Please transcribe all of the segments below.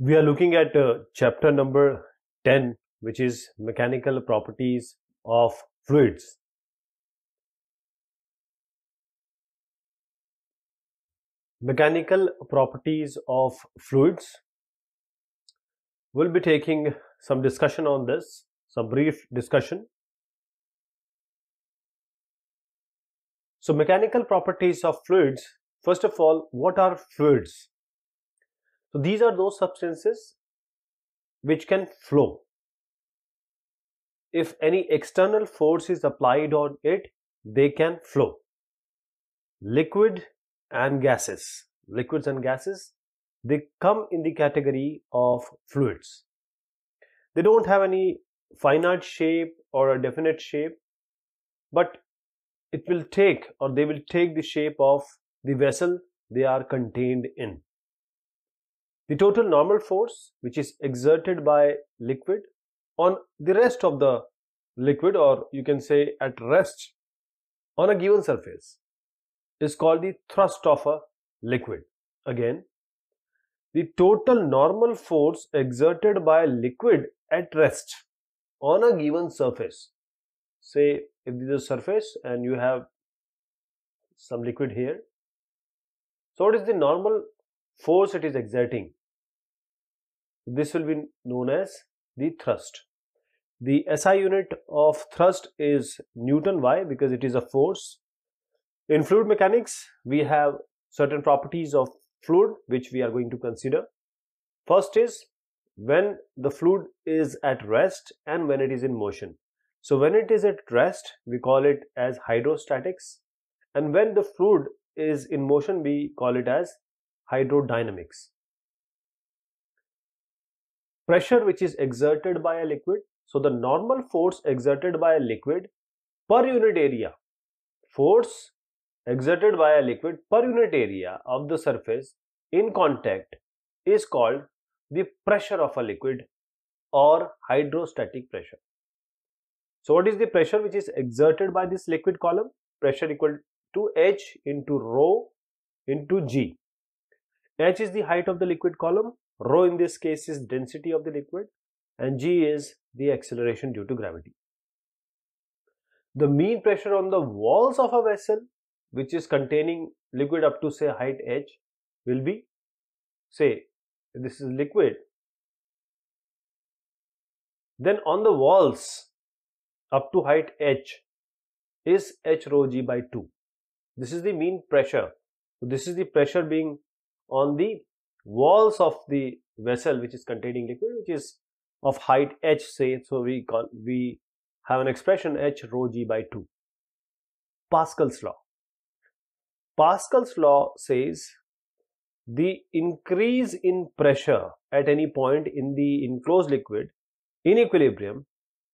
We are looking at uh, chapter number 10, which is mechanical properties of fluids. Mechanical properties of fluids. We'll be taking some discussion on this, some brief discussion. So, mechanical properties of fluids. First of all, what are fluids? So these are those substances which can flow. If any external force is applied on it, they can flow. Liquid and gases, liquids and gases, they come in the category of fluids. They don't have any finite shape or a definite shape, but it will take or they will take the shape of the vessel they are contained in. The total normal force which is exerted by liquid on the rest of the liquid or you can say at rest on a given surface is called the thrust of a liquid. Again, the total normal force exerted by liquid at rest on a given surface. Say if this is a surface and you have some liquid here. So what is the normal force it is exerting? This will be known as the thrust. The SI unit of thrust is Newton. Why? Because it is a force. In fluid mechanics, we have certain properties of fluid which we are going to consider. First is when the fluid is at rest and when it is in motion. So when it is at rest, we call it as hydrostatics and when the fluid is in motion, we call it as hydrodynamics pressure which is exerted by a liquid. So the normal force exerted by a liquid per unit area, force exerted by a liquid per unit area of the surface in contact is called the pressure of a liquid or hydrostatic pressure. So what is the pressure which is exerted by this liquid column? Pressure equal to H into rho into G. H is the height of the liquid column Rho in this case is density of the liquid and g is the acceleration due to gravity. The mean pressure on the walls of a vessel which is containing liquid up to say height h will be say this is liquid. Then on the walls up to height h is h rho g by 2 this is the mean pressure. So this is the pressure being on the walls of the vessel which is containing liquid which is of height h say so we call we have an expression h rho g by 2 pascal's law. Pascal's law says the increase in pressure at any point in the enclosed liquid in equilibrium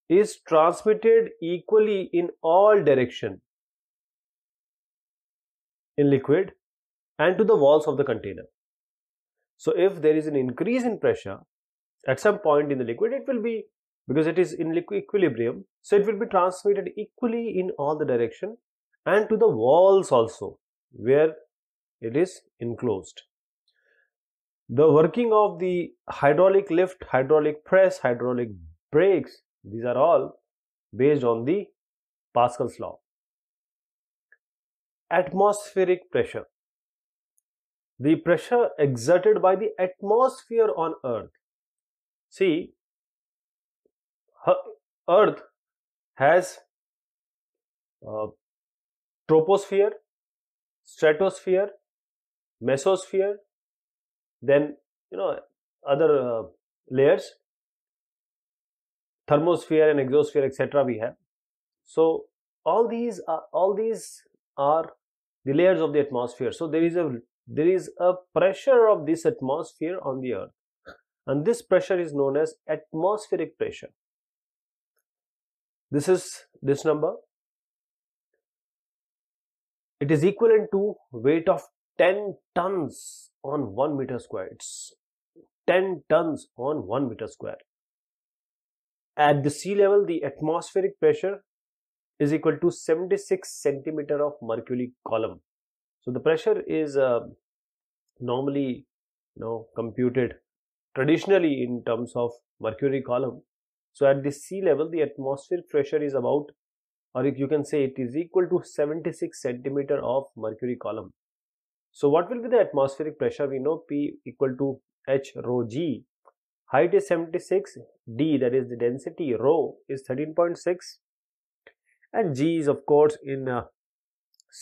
is transmitted equally in all direction in liquid and to the walls of the container so if there is an increase in pressure at some point in the liquid, it will be because it is in liquid equilibrium, so it will be transmitted equally in all the direction and to the walls also where it is enclosed. The working of the hydraulic lift, hydraulic press, hydraulic brakes, these are all based on the Pascal's law. Atmospheric pressure the pressure exerted by the atmosphere on earth. See earth has uh, troposphere stratosphere mesosphere then you know other uh, layers. Thermosphere and exosphere etc we have. So all these are all these are the layers of the atmosphere. So there is a there is a pressure of this atmosphere on the earth. And this pressure is known as atmospheric pressure. This is this number. It is equivalent to weight of 10 tons on 1 meter square. It's 10 tons on 1 meter square. At the sea level the atmospheric pressure is equal to 76 centimeter of mercury column so the pressure is uh, normally you know computed traditionally in terms of mercury column. So at the sea level the atmospheric pressure is about or if you can say it is equal to 76 centimeter of mercury column. So what will be the atmospheric pressure? We know p equal to h rho g. Height is 76 d that is the density rho is 13.6 and g is of course in uh,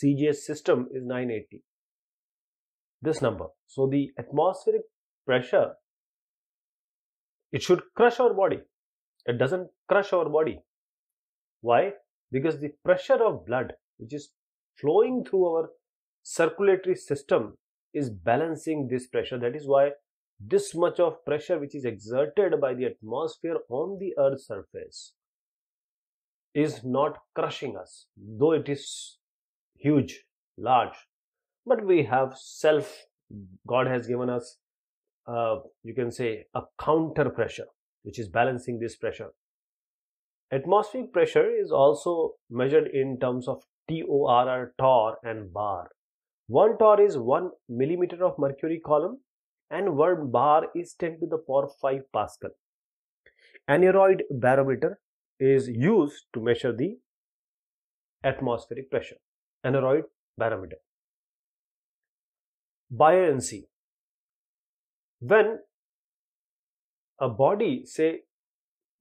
CGS system is 980 this number. So the atmospheric pressure it should crush our body. It doesn't crush our body. Why? Because the pressure of blood which is flowing through our circulatory system is balancing this pressure. That is why this much of pressure which is exerted by the atmosphere on the earth's surface is not crushing us. Though it is huge large but we have self god has given us uh, you can say a counter pressure which is balancing this pressure atmospheric pressure is also measured in terms of TORR, TOR and bar. One TOR is 1 millimeter of mercury column and one bar is 10 to the power 5 Pascal. Aneroid barometer is used to measure the atmospheric pressure. Aneroid barometer. Buoyancy. When a body, say,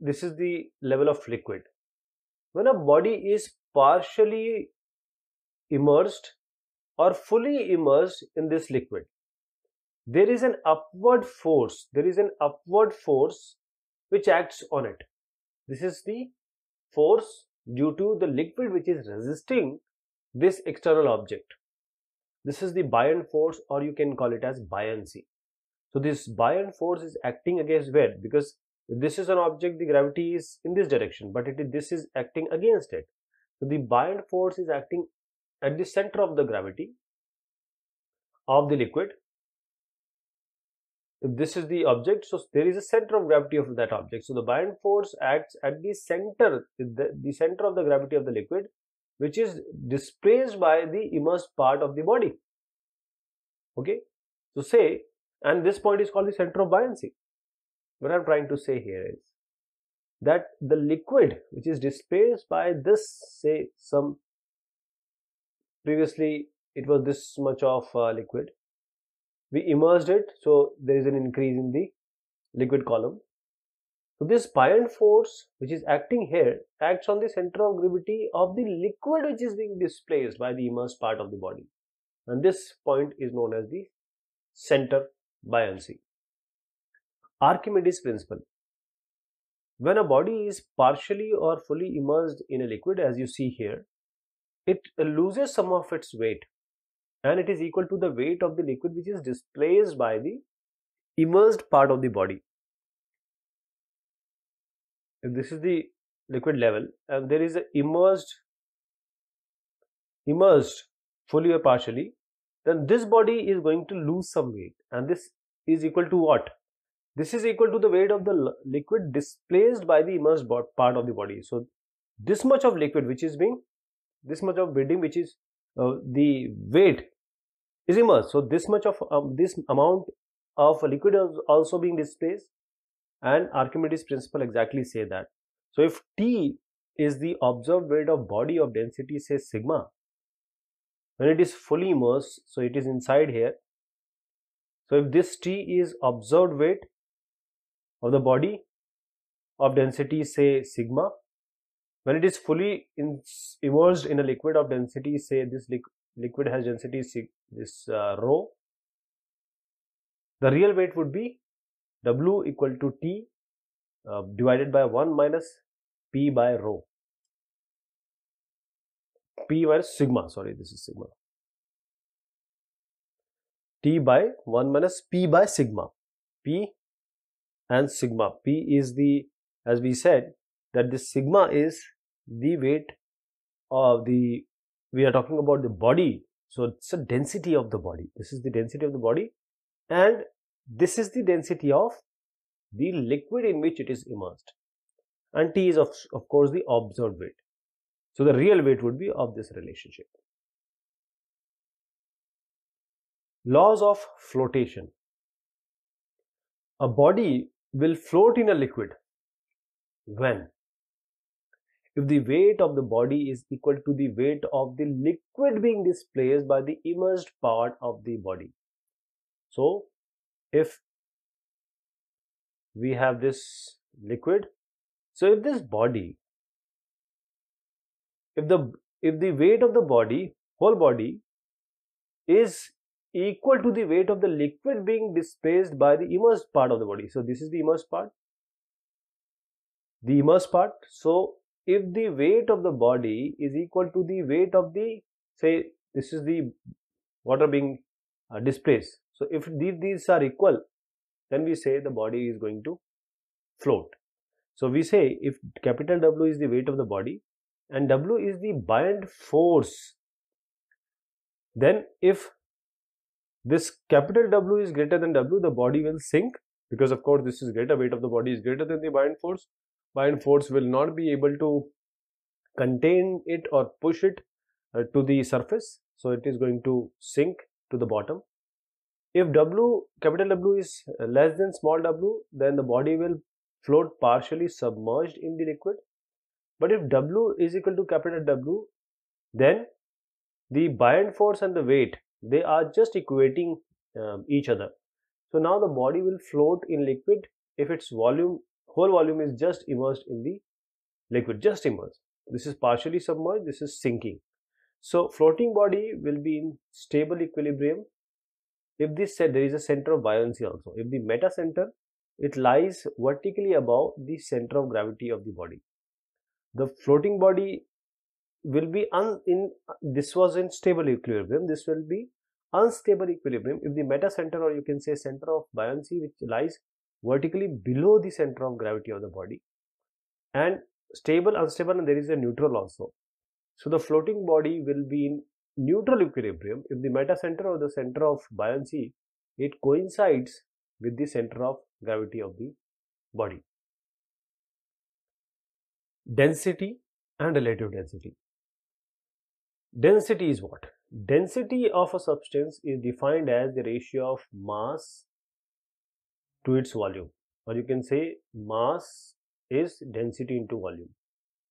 this is the level of liquid. When a body is partially immersed or fully immersed in this liquid, there is an upward force. There is an upward force which acts on it. This is the force due to the liquid which is resisting this external object. This is the buoyant force or you can call it as buoyancy. So this buoyant force is acting against where? Because this is an object, the gravity is in this direction, but it, this is acting against it. So the buoyant force is acting at the center of the gravity of the liquid. If this is the object, so there is a center of gravity of that object. So the buoyant force acts at the center, the, the center of the gravity of the liquid which is displaced by the immersed part of the body. Okay? So say and this point is called the center of buoyancy. What i'm trying to say here is that the liquid which is displaced by this say some previously it was this much of uh, liquid. We immersed it so there is an increase in the liquid column so this buoyant force which is acting here acts on the center of gravity of the liquid which is being displaced by the immersed part of the body. And this point is known as the center buoyancy. Archimedes principle. When a body is partially or fully immersed in a liquid as you see here, it loses some of its weight and it is equal to the weight of the liquid which is displaced by the immersed part of the body this is the liquid level. And there is a immersed immersed fully or partially. Then this body is going to lose some weight. And this is equal to what? This is equal to the weight of the liquid displaced by the immersed part of the body. So this much of liquid which is being this much of bedding which is uh, the weight is immersed. So this much of um, this amount of liquid is also being displaced and Archimedes principle exactly say that. So if T is the observed weight of body of density say sigma, when it is fully immersed, so it is inside here. So if this T is observed weight of the body of density say sigma, when it is fully in, immersed in a liquid of density say this li liquid has density this uh, rho, the real weight would be W equal to T uh, divided by 1 minus P by rho. P minus sigma, sorry, this is sigma. T by 1 minus P by sigma. P and sigma. P is the, as we said, that this sigma is the weight of the, we are talking about the body. So it's a density of the body. This is the density of the body and this is the density of the liquid in which it is immersed and T is of, of course the observed weight. So the real weight would be of this relationship. Laws of flotation. a body will float in a liquid when if the weight of the body is equal to the weight of the liquid being displaced by the immersed part of the body. So, if we have this liquid, so if this body, if the if the weight of the body, whole body, is equal to the weight of the liquid being displaced by the immersed part of the body. So, this is the immersed part, the immersed part. So, if the weight of the body is equal to the weight of the say this is the water being uh, displaced so if these, are equal then we say the body is going to float. So we say if capital W is the weight of the body and W is the buoyant force then if this capital W is greater than W the body will sink because of course this is greater weight of the body is greater than the buoyant force. Buoyant force will not be able to contain it or push it uh, to the surface. So it is going to sink to the bottom if w capital w is less than small w then the body will float partially submerged in the liquid. But if w is equal to capital w then the buoyant force and the weight they are just equating um, each other. So now the body will float in liquid if its volume whole volume is just immersed in the liquid just immersed. This is partially submerged this is sinking. So floating body will be in stable equilibrium if this said there is a center of buoyancy also. If the meta center it lies vertically above the center of gravity of the body. The floating body will be un in this was in stable equilibrium. This will be unstable equilibrium. If the meta center or you can say center of buoyancy which lies vertically below the center of gravity of the body and stable unstable and there is a neutral also. So the floating body will be in neutral equilibrium if the meta center or the center of buoyancy it coincides with the center of gravity of the body. Density and relative density. Density is what? Density of a substance is defined as the ratio of mass to its volume. Or you can say mass is density into volume.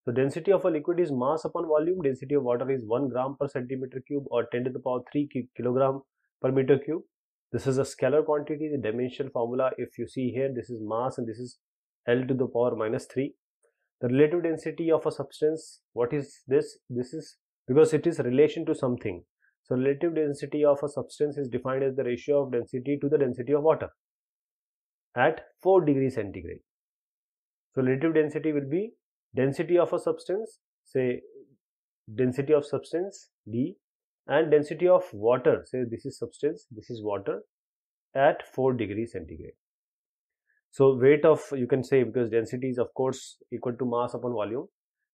So density of a liquid is mass upon volume, density of water is 1 gram per centimeter cube or 10 to the power 3 kilogram per meter cube. This is a scalar quantity, the dimensional formula if you see here this is mass and this is L to the power minus 3. The relative density of a substance, what is this? This is because it is relation to something. So relative density of a substance is defined as the ratio of density to the density of water at 4 degrees centigrade. So relative density will be density of a substance say density of substance D and density of water say this is substance this is water at 4 degree centigrade. So weight of you can say because density is of course equal to mass upon volume.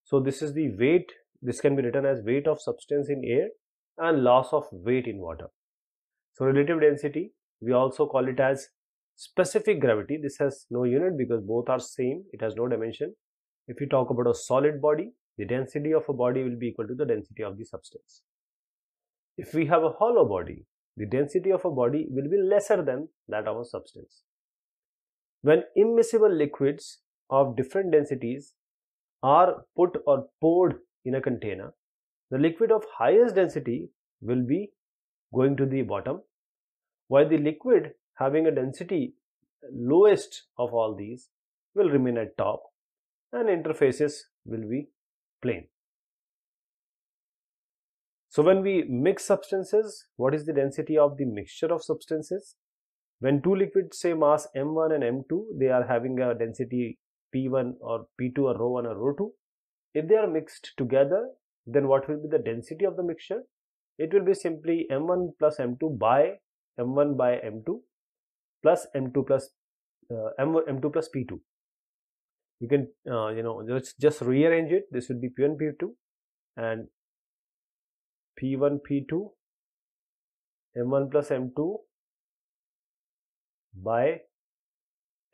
So this is the weight this can be written as weight of substance in air and loss of weight in water. So relative density we also call it as specific gravity this has no unit because both are same it has no dimension if you talk about a solid body the density of a body will be equal to the density of the substance. If we have a hollow body the density of a body will be lesser than that of a substance. When immiscible liquids of different densities are put or poured in a container the liquid of highest density will be going to the bottom while the liquid having a density lowest of all these will remain at top and interfaces will be plane. So when we mix substances, what is the density of the mixture of substances? When two liquids say mass m1 and m2, they are having a density p1 or p2 or rho 1 or rho 2. If they are mixed together, then what will be the density of the mixture? It will be simply m1 plus m2 by m1 by m2 plus m2 plus uh, m m2 plus p2 you can uh, you know just just rearrange it. This will be p1 p2 and p1 p2 m1 plus m2 by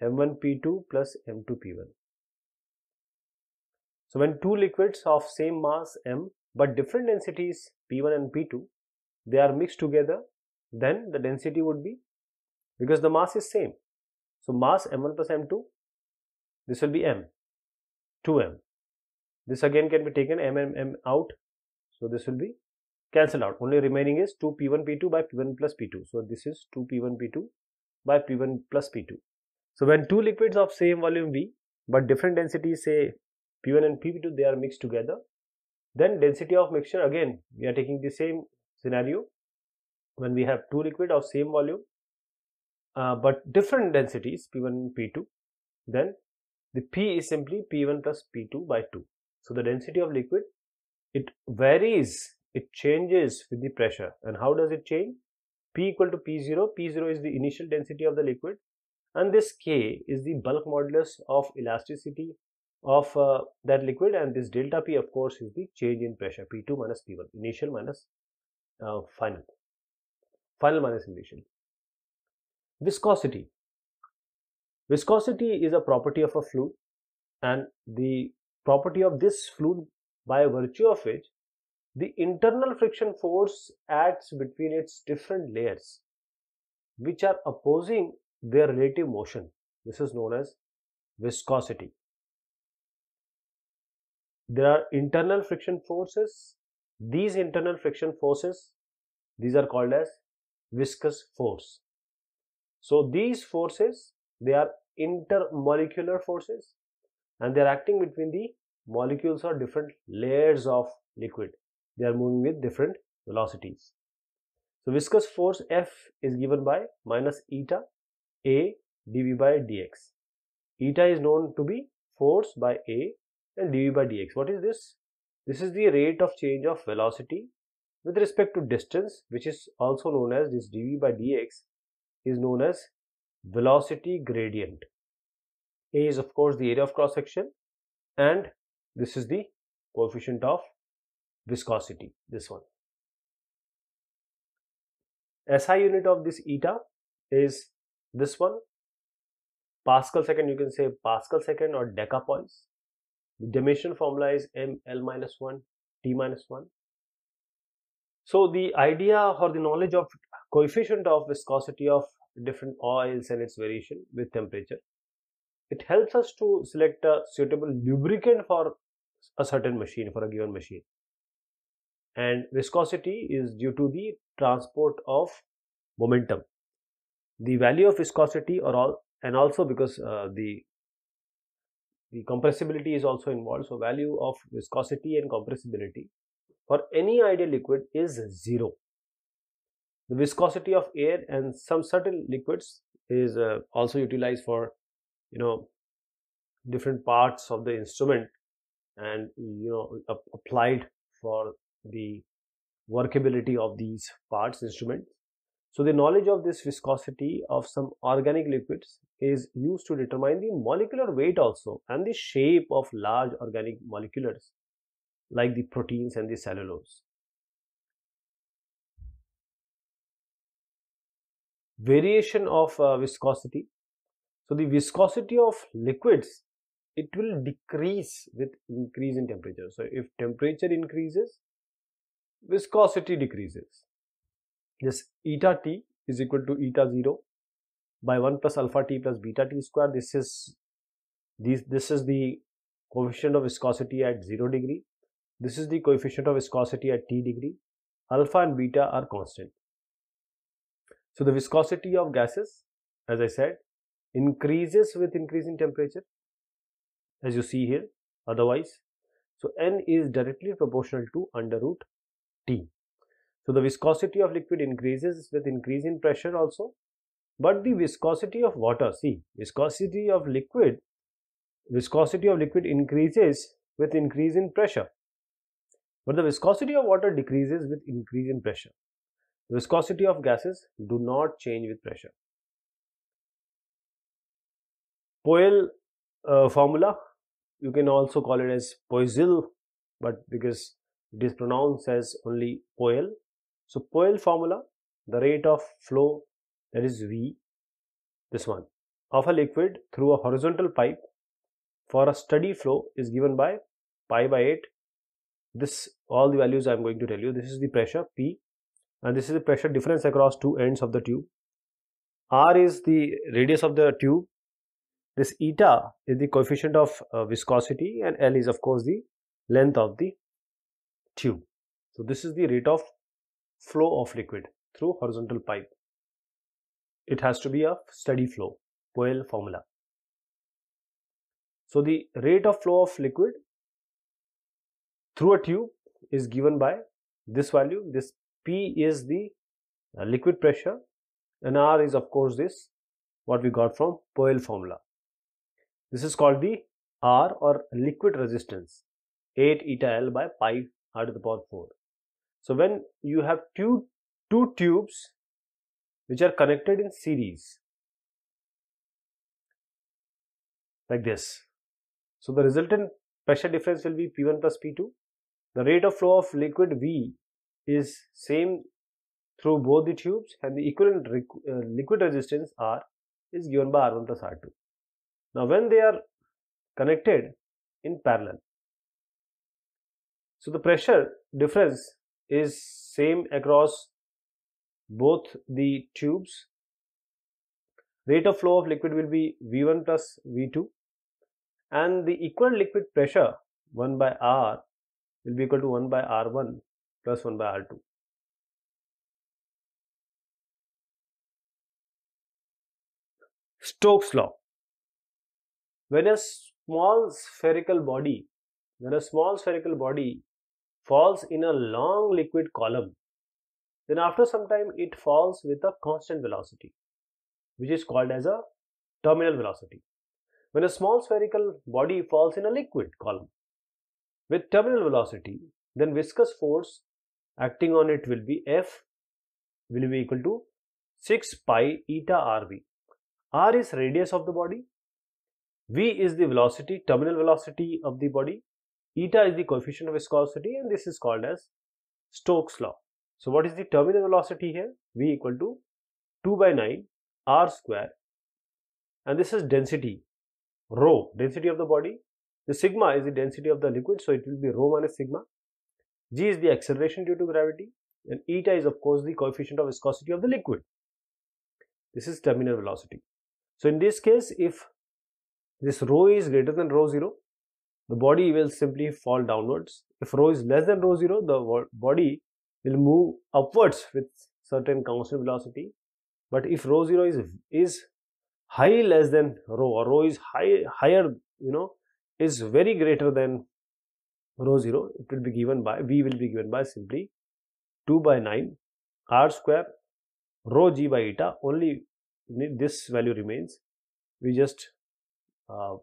m1 p2 plus m2 p1 so when two liquids of same mass m but different densities p1 and p2 they are mixed together then the density would be because the mass is same. So mass m1 plus m2, this will be m, 2m. This again can be taken m and m out. So this will be cancelled out. Only remaining is 2 p1 p2 by p1 plus p2. So this is 2 p1 p2 by p1 plus p2. So when two liquids of same volume V but different densities say p1 and p2 they are mixed together then density of mixture again we are taking the same scenario when we have two liquid of same volume uh, but different densities p1 and p2 then the p is simply p1 plus p2 by 2 so the density of liquid it varies it changes with the pressure. And how does it change? P equal to p0 p0 is the initial density of the liquid. And this k is the bulk modulus of elasticity of uh, that liquid. And this delta p of course is the change in pressure p2 minus p1 initial minus uh, final. Final minus initial. Viscosity viscosity is a property of a fluid and the property of this fluid by virtue of which the internal friction force acts between its different layers which are opposing their relative motion. This is known as viscosity. There are internal friction forces. These internal friction forces, these are called as viscous force. So these forces, they are intermolecular forces and they are acting between the molecules or different layers of liquid. They are moving with different velocities. So viscous force F is given by minus eta a dv by dx. Eta is known to be force by A and dv by dx. What is this? This is the rate of change of velocity with respect to distance which is also known as this dv by dx is known as velocity gradient. A is of course the area of cross section and this is the coefficient of viscosity this one. SI unit of this eta is this one pascal second you can say pascal second or decapoise the dimension formula is m l minus 1 t minus 1 so the idea or the knowledge of coefficient of viscosity of different oils and its variation with temperature. It helps us to select a suitable lubricant for a certain machine for a given machine. And viscosity is due to the transport of momentum. The value of viscosity or all and also because uh, the the compressibility is also involved so value of viscosity and compressibility for any ideal liquid is zero the viscosity of air and some certain liquids is uh, also utilized for you know different parts of the instrument and you know applied for the workability of these parts instruments so the knowledge of this viscosity of some organic liquids is used to determine the molecular weight also and the shape of large organic molecules like the proteins and the cellulose. Variation of uh, viscosity. So the viscosity of liquids it will decrease with increase in temperature. So if temperature increases, viscosity decreases. This eta t is equal to eta 0 by 1 plus alpha t plus beta t square. This is this this is the coefficient of viscosity at 0 degree. This is the coefficient of viscosity at t degree. Alpha and beta are constant so the viscosity of gases as i said increases with increase in temperature as you see here otherwise so n is directly proportional to under root t so the viscosity of liquid increases with increase in pressure also. But the viscosity of water, see, viscosity of liquid, viscosity of liquid increases with increase in pressure. But the viscosity of water decreases with increase in pressure. Viscosity of gases do not change with pressure. Poel uh, formula, you can also call it as Poiseuille, but because it is pronounced as only Poel, so Poel formula, the rate of flow that is V, this one, of a liquid through a horizontal pipe for a steady flow is given by pi by 8. This all the values I am going to tell you. This is the pressure P and this is the pressure difference across two ends of the tube. R is the radius of the tube this eta is the coefficient of uh, viscosity and L is of course the length of the tube. So this is the rate of flow of liquid through horizontal pipe. It has to be a steady flow, Poiseuille formula. So the rate of flow of liquid through a tube is given by this value. This P is the uh, liquid pressure and R is of course this what we got from Poiseuille formula. This is called the R or liquid resistance 8 eta L by pi r to the power 4. So when you have two, two tubes which are connected in series like this. So the resultant pressure difference will be P1 plus P2. The rate of flow of liquid V is same through both the tubes and the equivalent uh, liquid resistance R is given by R1 plus R2. Now when they are connected in parallel, so the pressure difference is same across both the tubes. Rate of flow of liquid will be V1 plus V2 and the equal liquid pressure 1 by R will be equal to 1 by R1 plus 1 by R2. Stokes law. When a small spherical body, when a small spherical body falls in a long liquid column, then after some time it falls with a constant velocity, which is called as a terminal velocity. When a small spherical body falls in a liquid column with terminal velocity, then viscous force acting on it will be F will be equal to 6 pi eta RV. R is radius of the body, V is the velocity, terminal velocity of the body, eta is the coefficient of viscosity and this is called as Stokes law. So what is the terminal velocity here? V equal to 2 by 9 r square and this is density rho density of the body the sigma is the density of the liquid so it will be rho minus sigma g is the acceleration due to gravity and eta is of course the coefficient of viscosity of the liquid this is terminal velocity so in this case if this rho is greater than rho 0 the body will simply fall downwards. If rho is less than rho 0, the body will move upwards with certain constant velocity. But if rho 0 is, is high less than rho or rho is high, higher, you know, is very greater than rho 0, it will be given by, V will be given by simply 2 by 9 r square rho g by eta only this value remains. We just uh,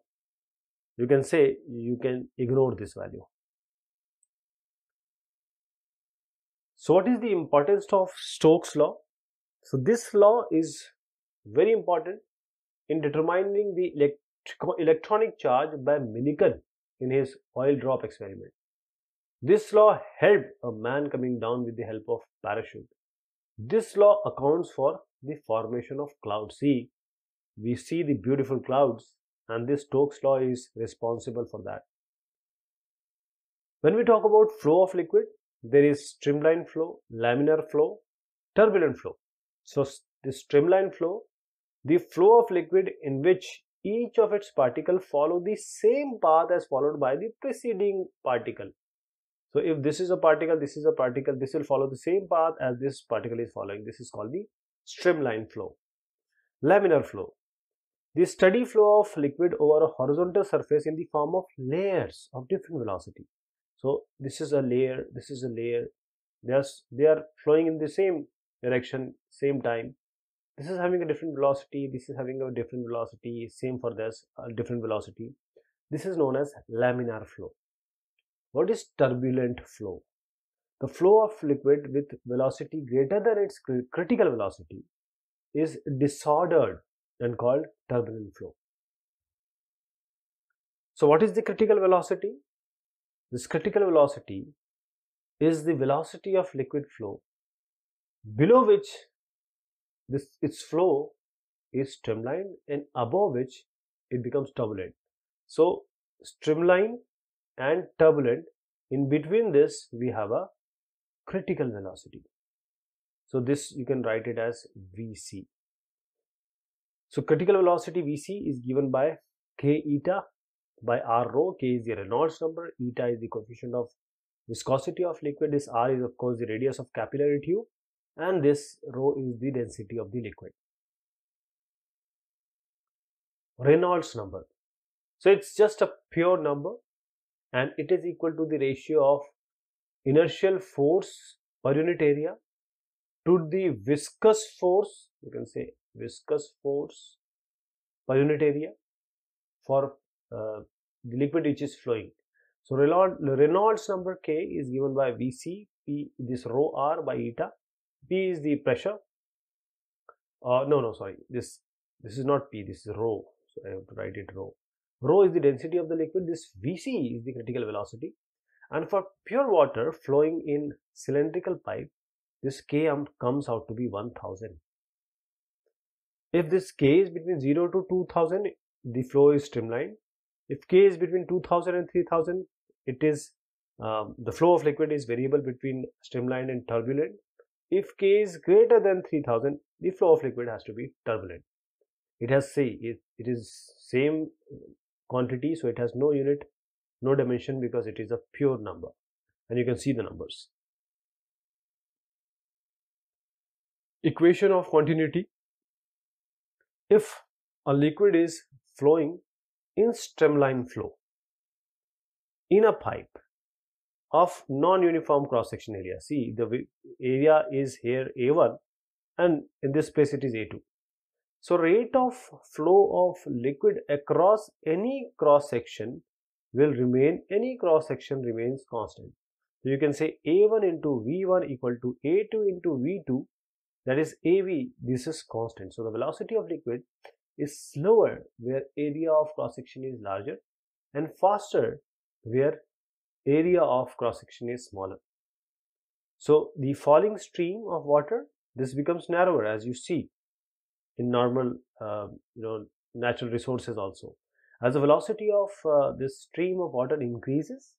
you can say you can ignore this value. So what is the importance of Stokes law? So this law is very important in determining the electronic charge by Millikan in his oil drop experiment. This law helped a man coming down with the help of parachute. This law accounts for the formation of cloud See, we see the beautiful clouds and this Stokes law is responsible for that. When we talk about flow of liquid, there is streamline flow, laminar flow, turbulent flow. So the streamline flow, the flow of liquid in which each of its particle follow the same path as followed by the preceding particle. So if this is a particle, this is a particle, this will follow the same path as this particle is following. This is called the streamline flow. Laminar flow. The steady flow of liquid over a horizontal surface in the form of layers of different velocity. So this is a layer, this is a layer. They are, they are flowing in the same direction, same time. This is having a different velocity, this is having a different velocity, same for this, a different velocity. This is known as laminar flow. What is turbulent flow? The flow of liquid with velocity greater than its critical velocity is disordered and called turbulent flow. So what is the critical velocity? This critical velocity is the velocity of liquid flow below which this its flow is streamlined and above which it becomes turbulent. So streamline and turbulent in between this we have a critical velocity. So this you can write it as VC. So critical velocity Vc is given by k eta by r rho. K is the Reynolds number, eta is the coefficient of viscosity of liquid. This r is of course the radius of capillary tube and this rho is the density of the liquid. Reynolds number. So it's just a pure number and it is equal to the ratio of inertial force per unit area to the viscous force, you can say viscous force per unit area for uh, the liquid which is flowing. So Reynolds number K is given by Vc, P this rho r by eta, P is the pressure. Uh, no, no, sorry, this this is not P, this is rho. So I have to write it rho. Rho is the density of the liquid. This Vc is the critical velocity. And for pure water flowing in cylindrical pipe, this K comes out to be 1000. If this K is between 0 to 2000, the flow is streamlined. If K is between 2000 and 3000, it is um, the flow of liquid is variable between streamlined and turbulent. If K is greater than 3000, the flow of liquid has to be turbulent. It has say it, it is same quantity, so it has no unit, no dimension because it is a pure number, and you can see the numbers. equation of continuity if a liquid is flowing in streamline flow in a pipe of non-uniform cross-section area. See the area is here a1 and in this place it is a2 so rate of flow of liquid across any cross-section will remain any cross-section remains constant. So you can say a1 into v1 equal to a2 into v2 that is AV, this is constant. So the velocity of liquid is slower where area of cross section is larger and faster where area of cross section is smaller. So the falling stream of water, this becomes narrower as you see in normal, uh, you know, natural resources also. As the velocity of uh, this stream of water increases,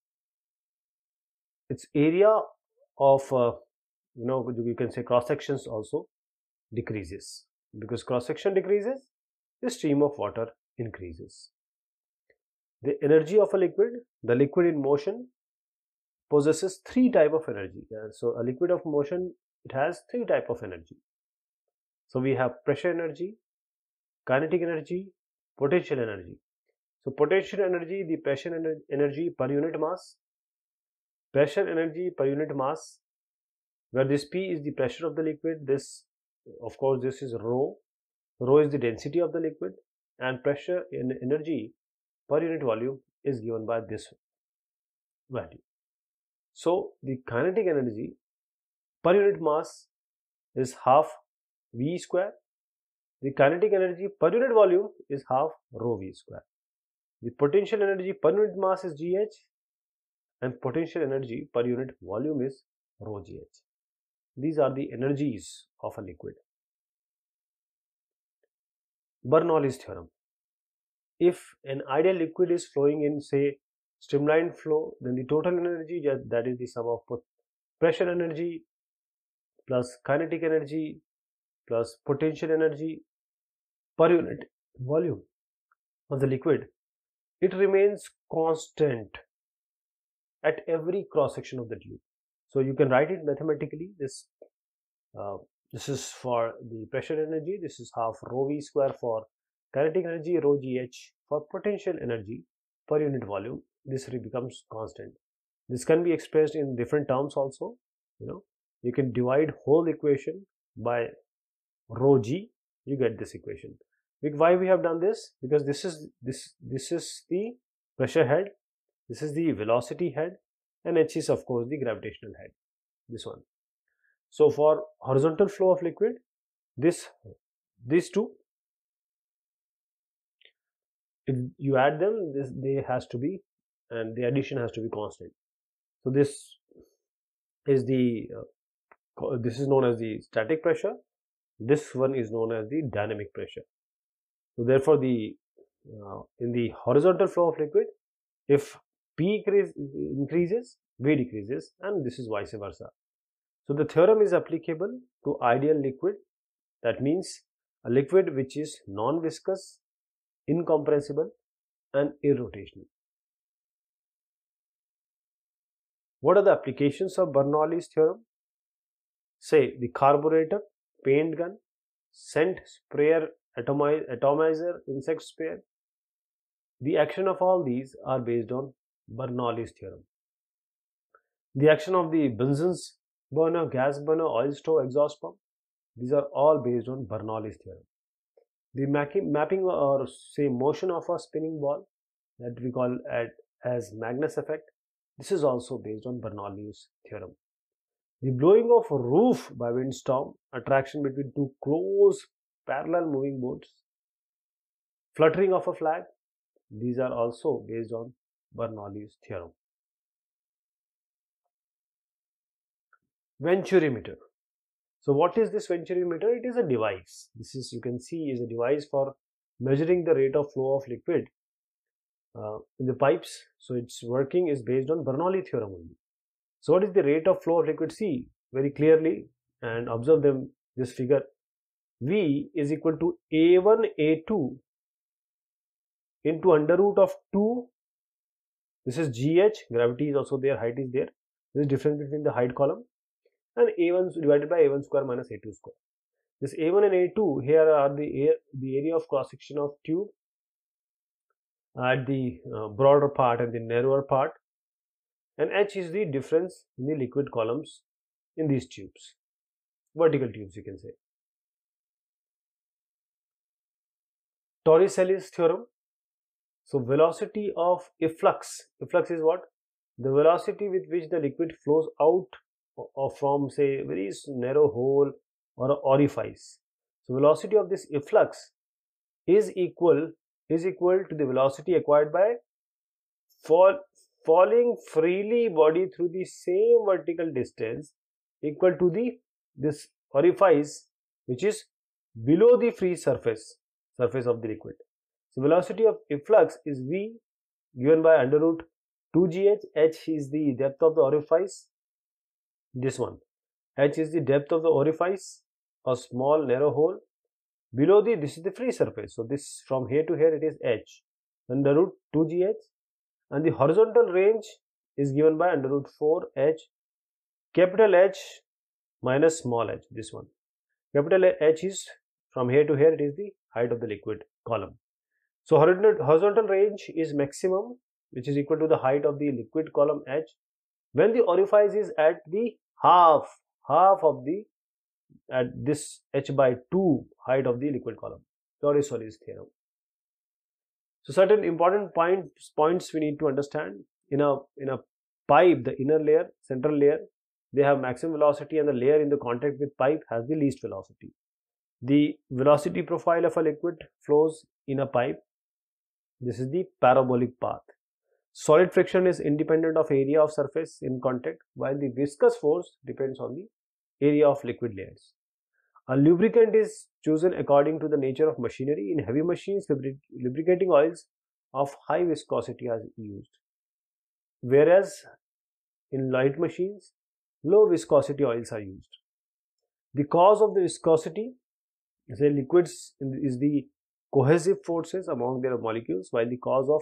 its area of uh, you know you can say cross sections also decreases because cross section decreases the stream of water increases the energy of a liquid the liquid in motion possesses three type of energy. Uh, so a liquid of motion it has three type of energy. So we have pressure energy kinetic energy potential energy. So potential energy the pressure energy per unit mass pressure energy per unit mass where this P is the pressure of the liquid, this of course this is rho, rho is the density of the liquid and pressure in energy per unit volume is given by this value. So the kinetic energy per unit mass is half V square. The kinetic energy per unit volume is half rho V square. The potential energy per unit mass is GH and potential energy per unit volume is rho GH. These are the energies of a liquid. Bernoulli's theorem. If an ideal liquid is flowing in say streamlined flow, then the total energy that is the sum of pressure energy plus kinetic energy plus potential energy per unit volume of the liquid, it remains constant at every cross section of the tube. So you can write it mathematically. This uh, this is for the pressure energy. This is half rho v square for kinetic energy, rho gh for potential energy per unit volume. This becomes constant. This can be expressed in different terms also. You know, you can divide whole equation by rho g. You get this equation. Why we have done this? Because this is this this is the pressure head. This is the velocity head and h is of course the gravitational head this one so for horizontal flow of liquid this these two if you add them this they has to be and the addition has to be constant so this is the uh, this is known as the static pressure this one is known as the dynamic pressure so therefore the uh, in the horizontal flow of liquid if P increases, V decreases and this is vice versa. So the theorem is applicable to ideal liquid that means a liquid which is non-viscous, incompressible and irrotational. What are the applications of Bernoulli's theorem? Say the carburetor, paint gun, scent sprayer, atomizer, insect sprayer. The action of all these are based on Bernoulli's theorem. The action of the Bunsen's burner, gas burner, oil stove, exhaust pump, these are all based on Bernoulli's theorem. The mapping or say motion of a spinning ball that we call as Magnus effect, this is also based on Bernoulli's theorem. The blowing of a roof by windstorm, attraction between two close parallel moving boats, fluttering of a flag, these are also based on Bernoulli's theorem. Venturimeter. So what is this venturimeter? It is a device. This is you can see is a device for measuring the rate of flow of liquid uh, in the pipes. So its working is based on Bernoulli theorem only. So what is the rate of flow of liquid? c very clearly and observe them this figure. V is equal to A1 A2 into under root of 2 this is GH gravity is also there height is there this is difference between the height column and a1 divided by a1 square minus a2 square. This a1 and a2 here are the air, the area of cross section of tube at the uh, broader part and the narrower part. And h is the difference in the liquid columns in these tubes. Vertical tubes you can say. Torricelli's theorem. So velocity of efflux. Efflux is what? The velocity with which the liquid flows out or from say very narrow hole or orifice. So velocity of this efflux is equal is equal to the velocity acquired by fall, falling freely body through the same vertical distance equal to the this orifice which is below the free surface surface of the liquid. So velocity of efflux is v given by under root 2gh, h is the depth of the orifice this one. H is the depth of the orifice a small narrow hole below the this is the free surface. So this from here to here it is h. Under root 2gh and the horizontal range is given by under root 4h capital H minus small h this one. Capital H is from here to here it is the height of the liquid column. So horizontal range is maximum which is equal to the height of the liquid column H. When the orifice is at the half half of the at this h by 2 height of the liquid column Torricelli's theorem. So certain important points points we need to understand. In a in a pipe the inner layer central layer they have maximum velocity and the layer in the contact with pipe has the least velocity. The velocity profile of a liquid flows in a pipe. This is the parabolic path. Solid friction is independent of area of surface in contact while the viscous force depends on the area of liquid layers. A lubricant is chosen according to the nature of machinery. In heavy machines, lubricating oils of high viscosity are used. Whereas in light machines, low viscosity oils are used. The cause of the viscosity, say liquids is the cohesive forces among their molecules while the cause of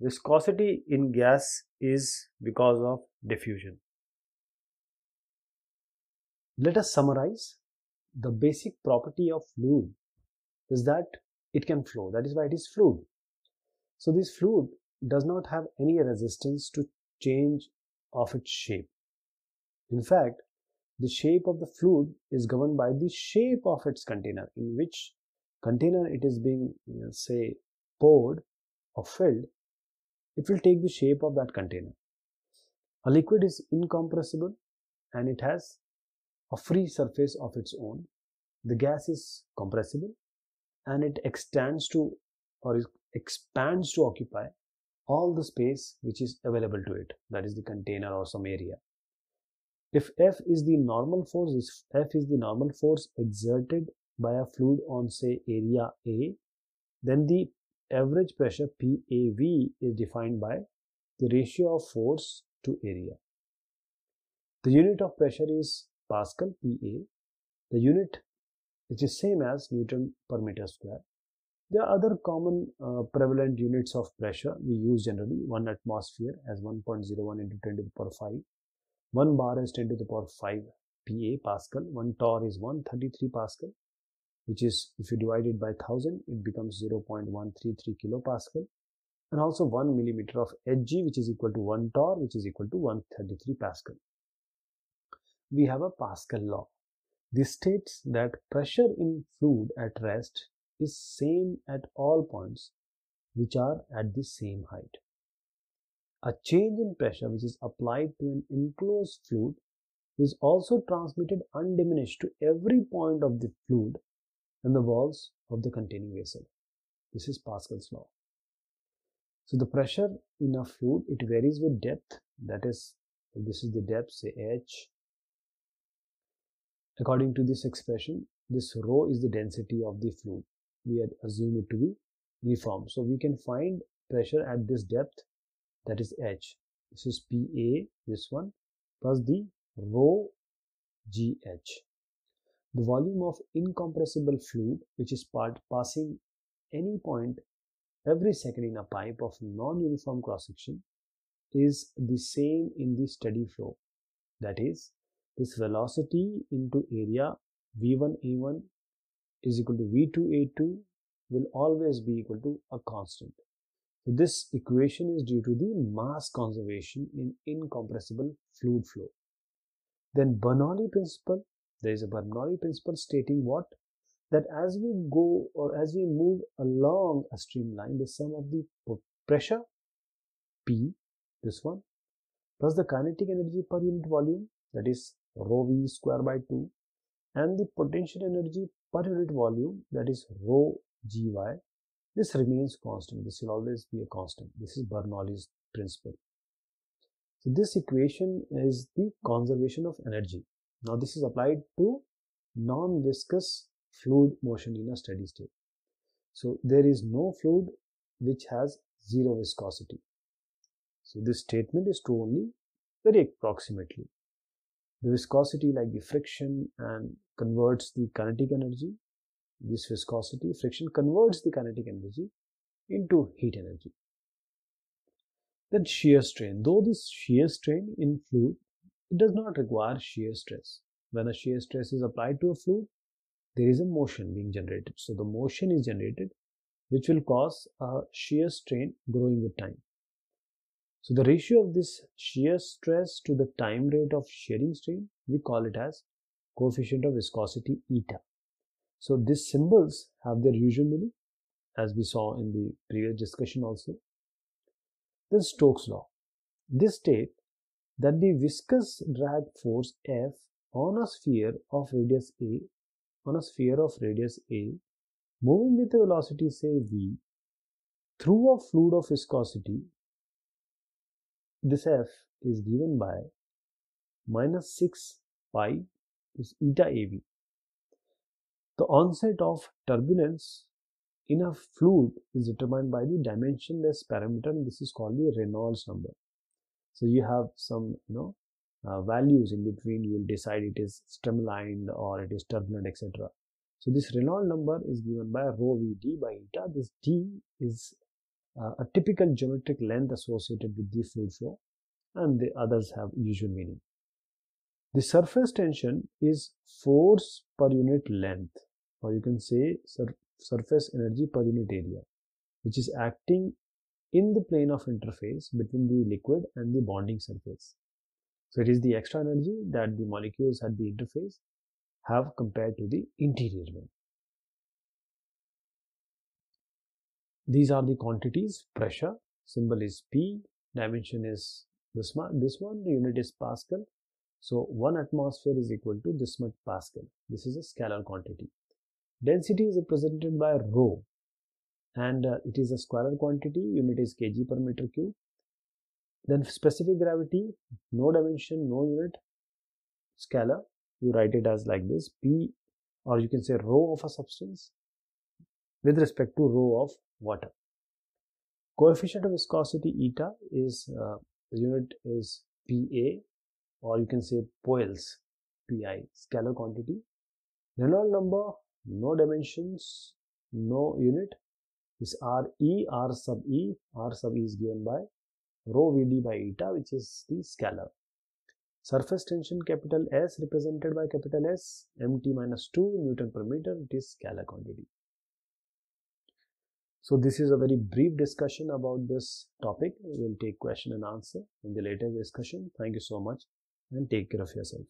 Viscosity in gas is because of diffusion. Let us summarize. The basic property of fluid is that it can flow. That is why it is fluid. So this fluid does not have any resistance to change of its shape. In fact, the shape of the fluid is governed by the shape of its container in which container it is being you know, say poured or filled it will take the shape of that container. A liquid is incompressible and it has a free surface of its own. The gas is compressible and it extends to or expands to occupy all the space which is available to it, that is the container or some area. If F is the normal force, if F is the normal force exerted by a fluid on say area A, then the average pressure PAV is defined by the ratio of force to area. The unit of pressure is Pascal PA. The unit which is same as Newton per meter square. There are other common uh, prevalent units of pressure we use generally. 1 atmosphere as 1.01 into 10 to the power 5. 1 bar is 10 to the power 5 PA Pascal. 1 torr is 133 Pascal which is if you divide it by 1000 it becomes 0.133 kilopascal and also 1 millimeter of Hg which is equal to 1 torr which is equal to 133 Pascal. We have a Pascal law. This states that pressure in fluid at rest is same at all points which are at the same height. A change in pressure which is applied to an enclosed fluid is also transmitted undiminished to every point of the fluid and the walls of the containing vessel. This is Pascal's law. So the pressure in a fluid, it varies with depth. That is, this is the depth, say h. According to this expression, this rho is the density of the fluid we had assumed it to be uniform. So we can find pressure at this depth that is H. This is PA, this one, plus the rho GH. The volume of incompressible fluid which is part passing any point every second in a pipe of non-uniform cross-section is the same in the steady flow. That is, this velocity into area V1A1 is equal to V2A2 will always be equal to a constant. So this equation is due to the mass conservation in incompressible fluid flow. Then Bernoulli principle, there is a Bernoulli principle stating what? That as we go or as we move along a streamline, the sum of the pressure P, this one, plus the kinetic energy per unit volume, that is rho v square by 2, and the potential energy per unit volume that is rho gy this remains constant. This will always be a constant. This is bernoulli's principle. So this equation is the conservation of energy. Now this is applied to non-viscous fluid motion in a steady state. So there is no fluid which has zero viscosity. So this statement is true only very approximately the viscosity like the friction and converts the kinetic energy. This viscosity friction converts the kinetic energy into heat energy. Then shear strain. Though this shear strain in fluid it does not require shear stress. When a shear stress is applied to a fluid there is a motion being generated. So the motion is generated which will cause a shear strain growing with time so the ratio of this shear stress to the time rate of shearing strain, we call it as coefficient of viscosity eta. So these symbols have their usual meaning as we saw in the previous discussion also. Then Stokes law. This state that the viscous drag force F on a sphere of radius A on a sphere of radius A moving with a velocity say v through a fluid of viscosity this f is given by minus 6 pi is eta av. The onset of turbulence in a fluid is determined by the dimensionless parameter and this is called the Reynolds number. So you have some you know uh, values in between you will decide it is streamlined or it is turbulent etc. So this Reynolds number is given by rho v d by eta. This d is uh, a typical geometric length associated with the fluid flow and the others have usual meaning. The surface tension is force per unit length or you can say sur surface energy per unit area which is acting in the plane of interface between the liquid and the bonding surface. So it is the extra energy that the molecules at the interface have compared to the interior one. These are the quantities, pressure, symbol is P, dimension is this one, this one, the unit is Pascal. So 1 atmosphere is equal to this much Pascal. This is a scalar quantity. Density is represented by rho and uh, it is a scalar quantity, unit is kg per meter cube. Then specific gravity, no dimension, no unit, scalar, you write it as like this, P or you can say rho of a substance with respect to rho of water. Coefficient of viscosity eta is uh, the unit is PA or you can say Poels PI scalar quantity. Reynolds number no dimensions, no unit. is RE, R sub E, R sub E is given by rho Vd by eta which is the scalar. Surface tension capital S represented by capital S, mt minus 2 Newton per meter, it is scalar quantity. So this is a very brief discussion about this topic. We will take question and answer in the later discussion. Thank you so much and take care of yourself.